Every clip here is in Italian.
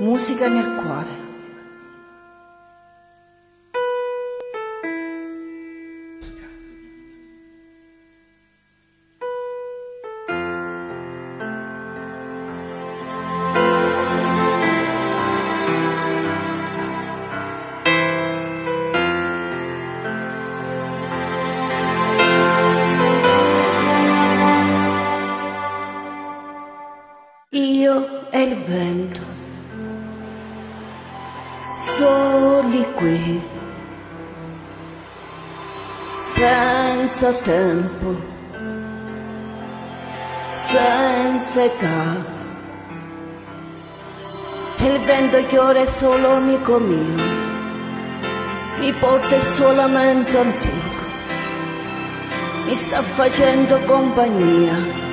Musica nel cuore. Io e il vento, soli qui, senza tempo, senza età. Il vento che solo amico mio, mi porta solamente antico, mi sta facendo compagnia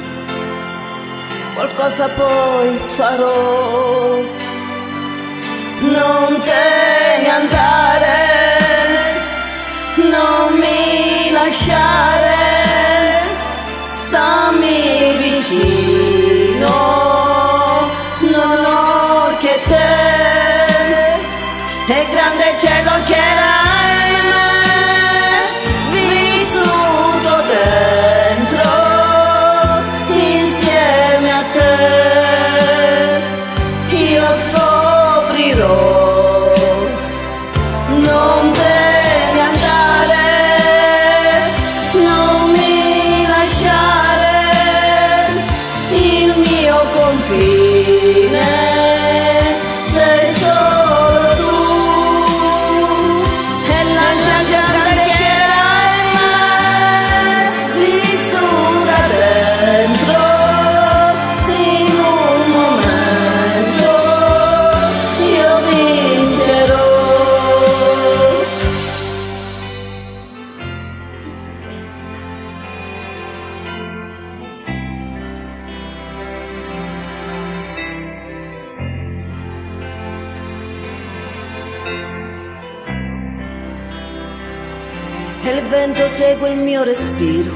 qualcosa poi farò. Non te ne andare, non mi lasciare, e il vento segue il mio respiro.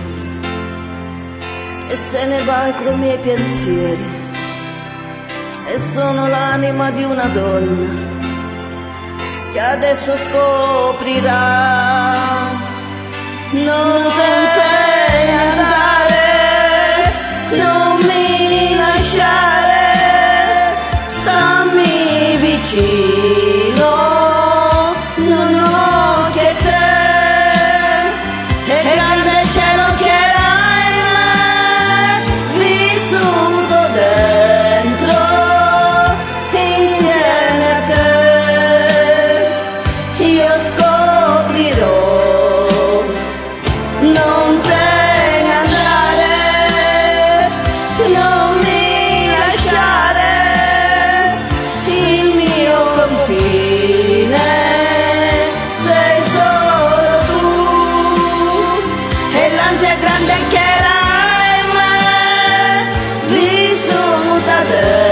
E se ne va con i miei pensieri. E sono l'anima di una donna che adesso scoprirà. Non Yeah.